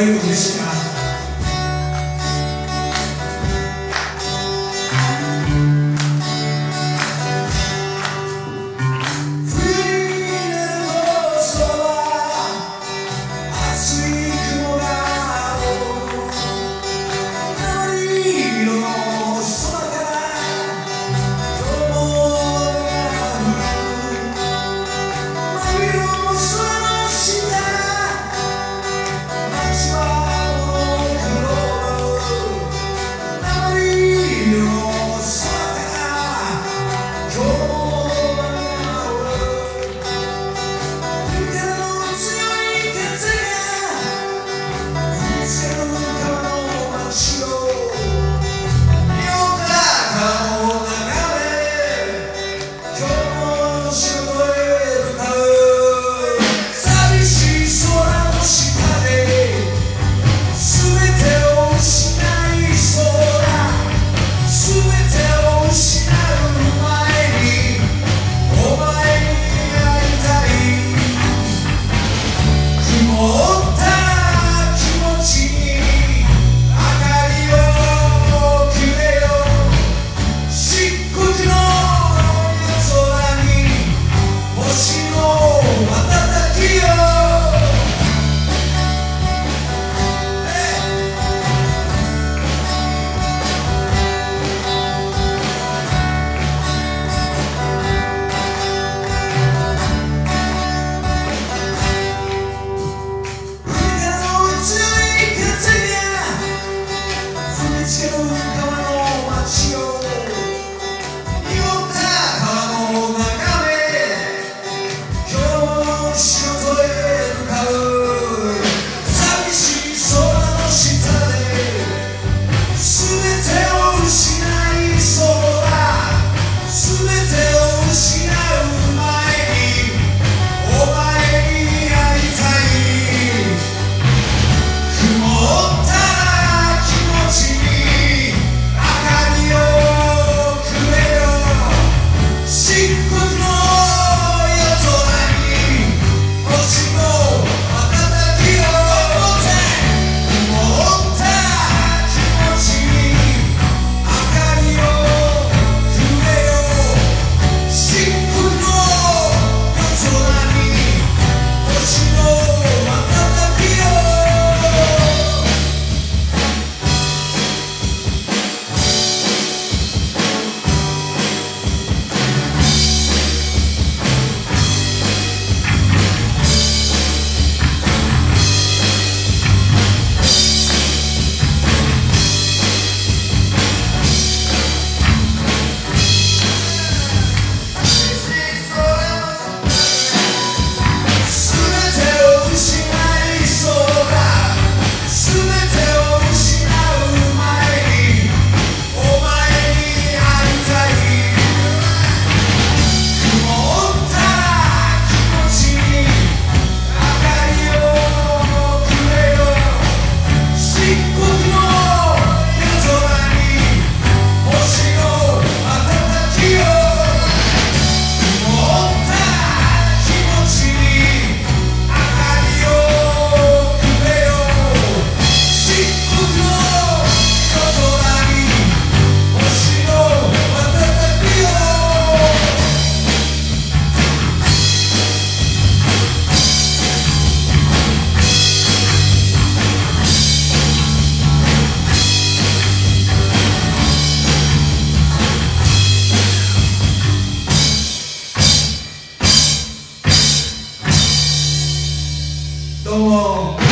vai nos. 嬉 Come on.